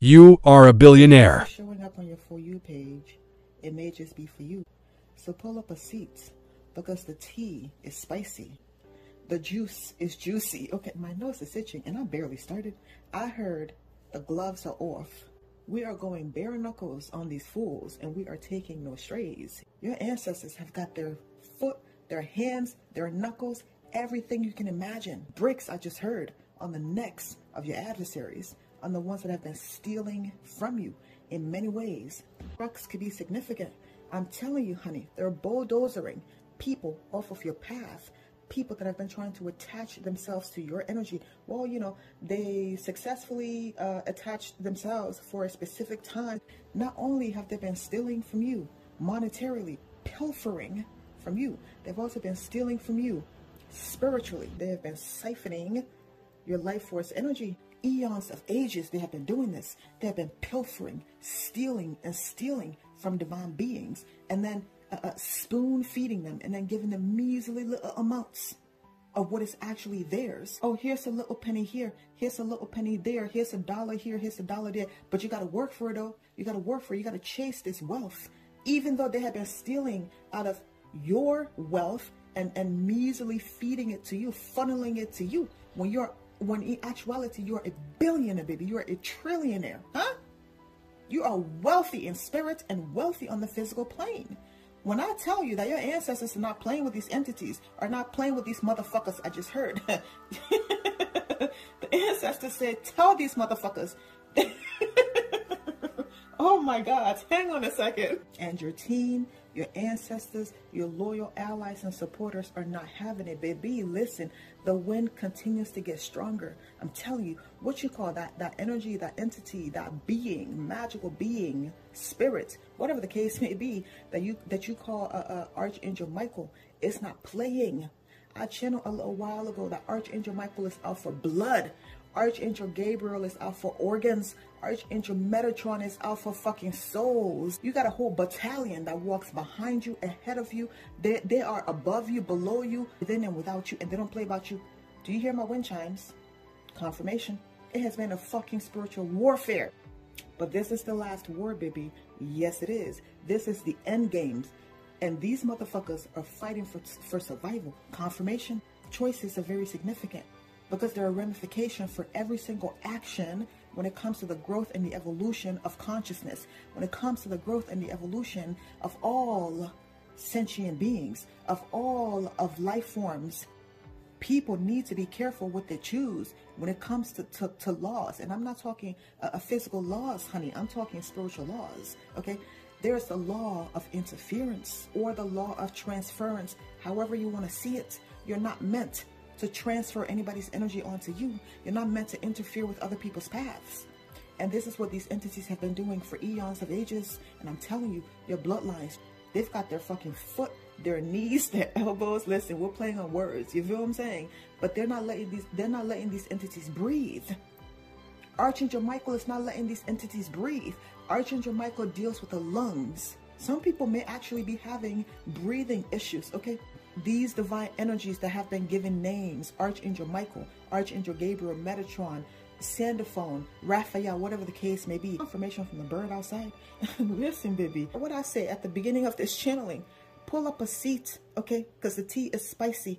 You are a billionaire. Showing up on your For You page, it may just be for you. So pull up a seat because the tea is spicy. The juice is juicy. Okay, my nose is itching and I barely started. I heard the gloves are off. We are going bare knuckles on these fools and we are taking no strays. Your ancestors have got their foot, their hands, their knuckles, everything you can imagine. Bricks, I just heard, on the necks of your adversaries, on the ones that have been stealing from you in many ways. Bricks could be significant. I'm telling you, honey, they're bulldozering people off of your path people that have been trying to attach themselves to your energy. Well, you know, they successfully uh, attached themselves for a specific time. Not only have they been stealing from you monetarily, pilfering from you, they've also been stealing from you spiritually. They have been siphoning your life force energy. Eons of ages, they have been doing this. They have been pilfering, stealing, and stealing from divine beings. And then uh, uh, spoon feeding them and then giving them measly little amounts of what is actually theirs. Oh, here's a little penny here. Here's a little penny there. Here's a dollar here. Here's a dollar there. But you got to work for it, though. You got to work for it. You got to chase this wealth. Even though they have been stealing out of your wealth and, and measly feeding it to you, funneling it to you, when you're when in actuality you're a billionaire, baby. You're a trillionaire, huh? You are wealthy in spirit and wealthy on the physical plane. When I tell you that your ancestors are not playing with these entities, are not playing with these motherfuckers I just heard. the ancestors said, tell these motherfuckers. oh my God, hang on a second. And your team, your ancestors, your loyal allies and supporters are not having it, baby. Listen, the wind continues to get stronger. I'm telling you, what you call that, that energy, that entity, that being, magical being, spirit, whatever the case may be, that you that you call uh, uh, Archangel Michael, it's not playing. I channeled a little while ago that Archangel Michael is out for blood. Archangel Gabriel is out for organs. Archangel Metatron is out for fucking souls. You got a whole battalion that walks behind you, ahead of you. They, they are above you, below you, within and without you, and they don't play about you. Do you hear my wind chimes? Confirmation. It has been a fucking spiritual warfare. But this is the last war, baby. Yes, it is. This is the end games. And these motherfuckers are fighting for, for survival. Confirmation. Choices are very significant because there are ramifications for every single action when it comes to the growth and the evolution of consciousness, when it comes to the growth and the evolution of all sentient beings, of all of life forms. People need to be careful what they choose when it comes to, to, to laws. And I'm not talking uh physical laws, honey. I'm talking spiritual laws, okay? There's the law of interference or the law of transference, however you want to see it. You're not meant to transfer anybody's energy onto you. You're not meant to interfere with other people's paths. And this is what these entities have been doing for eons of ages. And I'm telling you, your bloodlines, they've got their fucking foot, their knees, their elbows. Listen, we're playing on words. You feel what I'm saying? But they're not letting these, they're not letting these entities breathe. Archangel Michael is not letting these entities breathe. Archangel Michael deals with the lungs. Some people may actually be having breathing issues, okay? These divine energies that have been given names, Archangel Michael, Archangel Gabriel, Metatron, Sandalphon, Raphael, whatever the case may be. Information from the bird outside. Listen, baby. What I say at the beginning of this channeling, pull up a seat, okay? Because the tea is spicy.